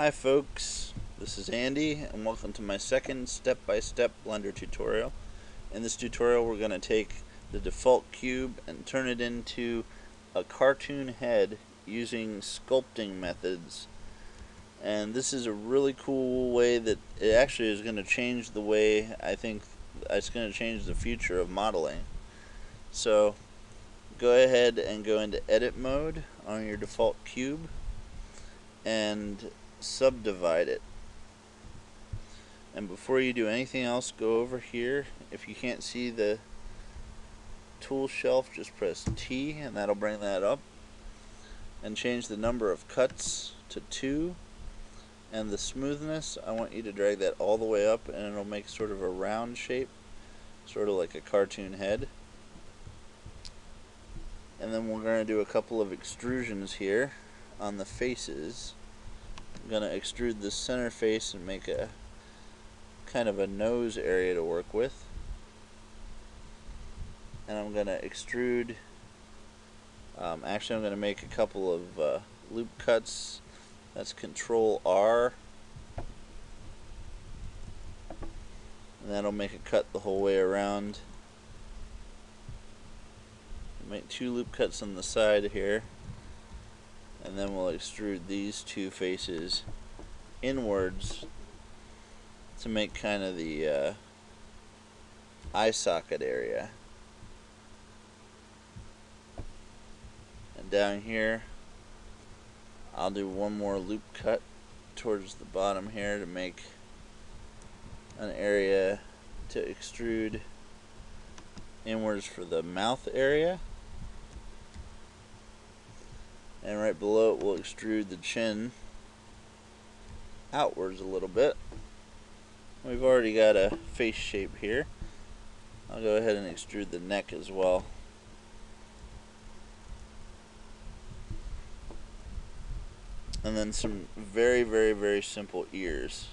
Hi folks, this is Andy and welcome to my second step-by-step -step Blender tutorial. In this tutorial we're going to take the default cube and turn it into a cartoon head using sculpting methods and this is a really cool way that it actually is going to change the way I think it's going to change the future of modeling. So go ahead and go into edit mode on your default cube and subdivide it. And before you do anything else, go over here. If you can't see the tool shelf, just press T and that'll bring that up. And change the number of cuts to 2. And the smoothness, I want you to drag that all the way up and it'll make sort of a round shape, sort of like a cartoon head. And then we're going to do a couple of extrusions here on the faces. I'm going to extrude the center face and make a kind of a nose area to work with. And I'm going to extrude, um, actually I'm going to make a couple of uh, loop cuts. That's control R. And that'll make a cut the whole way around. Make two loop cuts on the side here and then we'll extrude these two faces inwards to make kind of the uh, eye socket area. And down here I'll do one more loop cut towards the bottom here to make an area to extrude inwards for the mouth area and right below it we'll extrude the chin outwards a little bit. We've already got a face shape here. I'll go ahead and extrude the neck as well. And then some very very very simple ears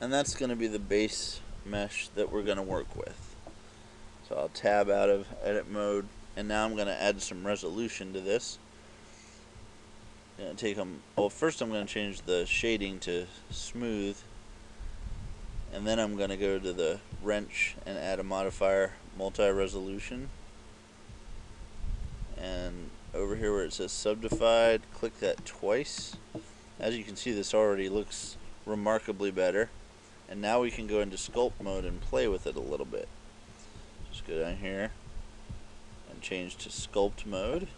and that's going to be the base mesh that we're going to work with. So I'll tab out of edit mode and now I'm going to add some resolution to this. I'm going to take them, well first I'm going to change the shading to smooth and then I'm going to go to the wrench and add a modifier multi-resolution and over here where it says subdivide click that twice as you can see this already looks remarkably better and now we can go into sculpt mode and play with it a little bit. Just go down here and change to sculpt mode.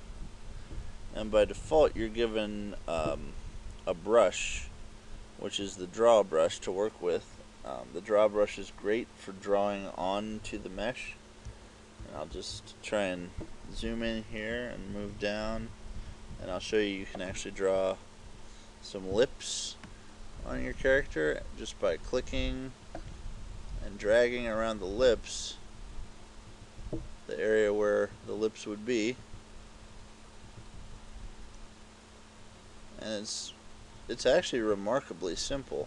And by default you're given um, a brush, which is the draw brush to work with. Um, the draw brush is great for drawing onto the mesh. And I'll just try and zoom in here and move down. And I'll show you you can actually draw some lips on your character just by clicking and dragging around the lips the area where the lips would be. And it's it's actually remarkably simple.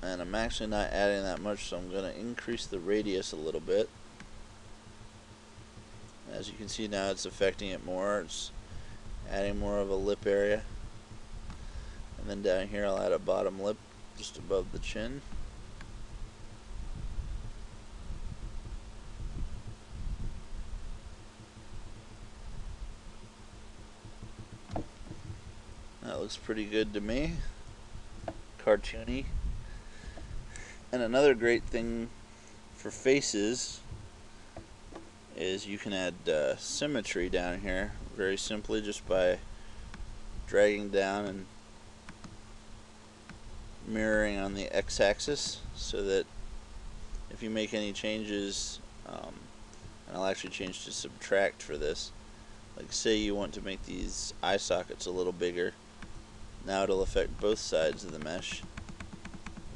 And I'm actually not adding that much so I'm going to increase the radius a little bit as you can see now it's affecting it more. It's adding more of a lip area. And then down here I'll add a bottom lip just above the chin. That looks pretty good to me. Cartoony. And another great thing for faces is you can add uh, symmetry down here very simply just by dragging down and mirroring on the x-axis so that if you make any changes um, and I'll actually change to subtract for this like say you want to make these eye sockets a little bigger now it'll affect both sides of the mesh.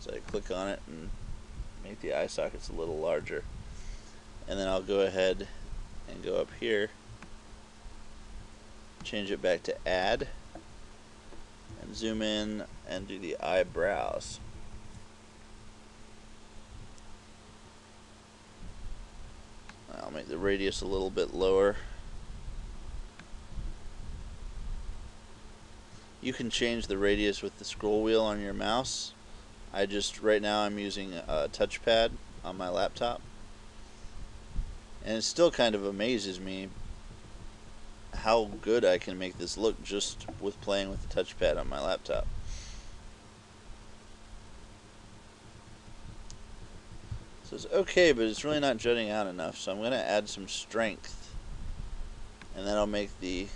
So I click on it and make the eye sockets a little larger. And then I'll go ahead and go up here. Change it back to add. And zoom in and do the eyebrows. I'll make the radius a little bit lower. You can change the radius with the scroll wheel on your mouse. I just right now I'm using a touchpad on my laptop and it still kind of amazes me how good I can make this look just with playing with the touchpad on my laptop. So it's okay, but it's really not jutting out enough, so I'm going to add some strength. And then I'll make the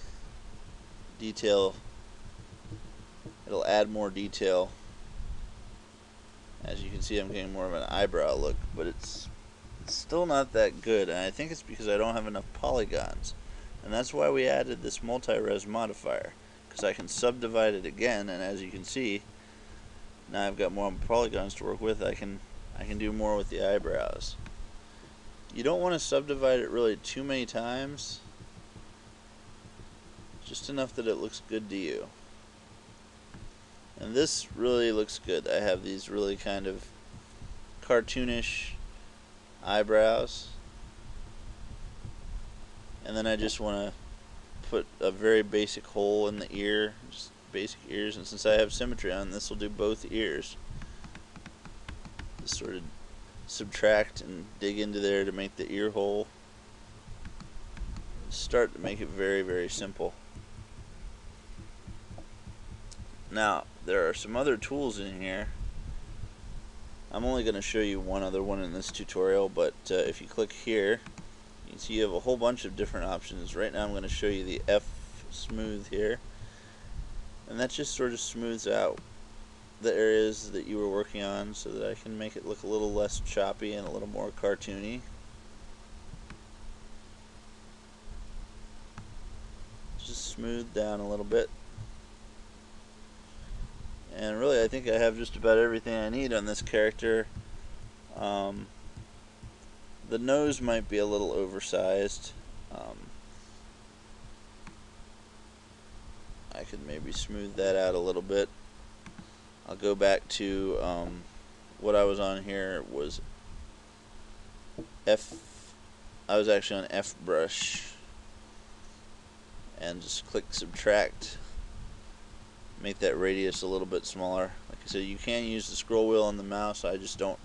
detail, it'll add more detail. As you can see, I'm getting more of an eyebrow look, but it's still not that good, and I think it's because I don't have enough polygons. And that's why we added this multi-res modifier, because I can subdivide it again, and as you can see, now I've got more polygons to work with, I can, I can do more with the eyebrows. You don't want to subdivide it really too many times, just enough that it looks good to you. And this really looks good. I have these really kind of cartoonish eyebrows. And then I just want to put a very basic hole in the ear just basic ears. And since I have symmetry on this will do both ears. Just sort of subtract and dig into there to make the ear hole. Start to make it very very simple. Now there are some other tools in here I'm only going to show you one other one in this tutorial, but uh, if you click here, you see you have a whole bunch of different options. Right now I'm going to show you the F smooth here, and that just sort of smooths out the areas that you were working on so that I can make it look a little less choppy and a little more cartoony. Just smooth down a little bit and really I think I have just about everything I need on this character. Um, the nose might be a little oversized. Um, I could maybe smooth that out a little bit. I'll go back to um, what I was on here was F I was actually on F brush and just click subtract make that radius a little bit smaller. Like I said, you can use the scroll wheel on the mouse. I just don't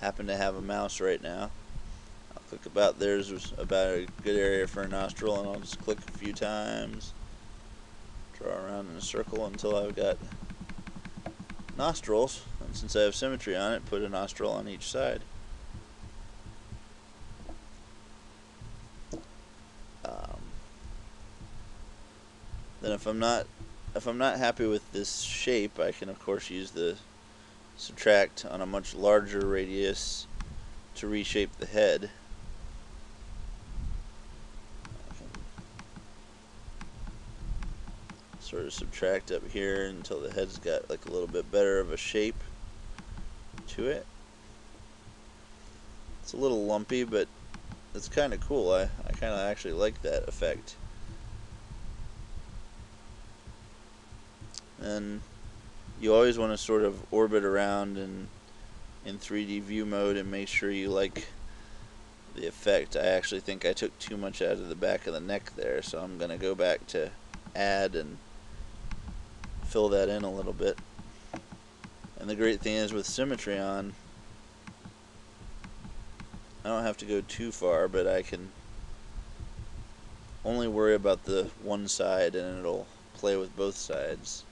happen to have a mouse right now. I'll click about there's about a good area for a nostril, and I'll just click a few times, draw around in a circle until I've got nostrils. And since I have symmetry on it, put a nostril on each side. Um, then if I'm not if I'm not happy with this shape, I can of course use the subtract on a much larger radius to reshape the head. Sort of subtract up here until the head's got like a little bit better of a shape to it. It's a little lumpy, but it's kind of cool. I, I kind of actually like that effect. And you always want to sort of orbit around in in 3D view mode and make sure you like the effect. I actually think I took too much out of the back of the neck there, so I'm going to go back to add and fill that in a little bit. And the great thing is with symmetry on, I don't have to go too far, but I can only worry about the one side and it'll play with both sides.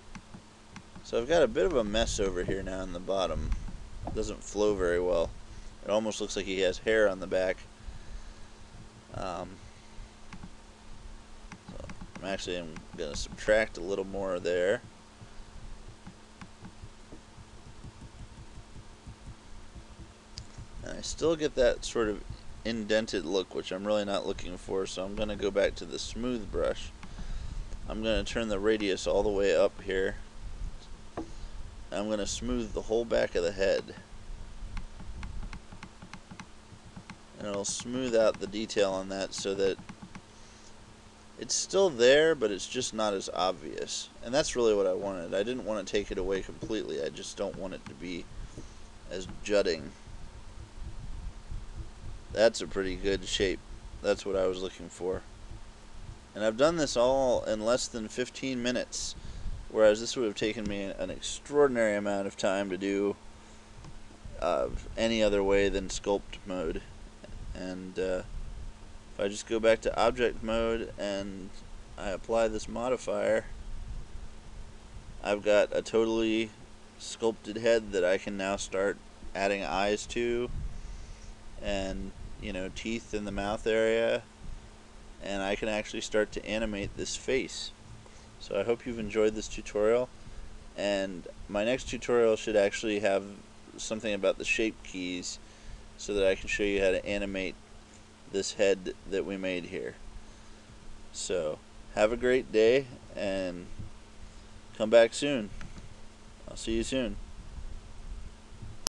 So I've got a bit of a mess over here now in the bottom. It doesn't flow very well. It almost looks like he has hair on the back. Um, so I'm actually I'm going to subtract a little more there. And I still get that sort of indented look, which I'm really not looking for, so I'm going to go back to the smooth brush. I'm going to turn the radius all the way up here. I'm going to smooth the whole back of the head. and it'll smooth out the detail on that so that it's still there but it's just not as obvious. And that's really what I wanted. I didn't want to take it away completely. I just don't want it to be as jutting. That's a pretty good shape. That's what I was looking for. And I've done this all in less than 15 minutes whereas this would have taken me an extraordinary amount of time to do uh, any other way than sculpt mode. And uh, if I just go back to object mode and I apply this modifier I've got a totally sculpted head that I can now start adding eyes to and you know teeth in the mouth area. And I can actually start to animate this face so I hope you've enjoyed this tutorial and my next tutorial should actually have something about the shape keys so that I can show you how to animate this head that we made here. So, have a great day and come back soon. I'll see you soon.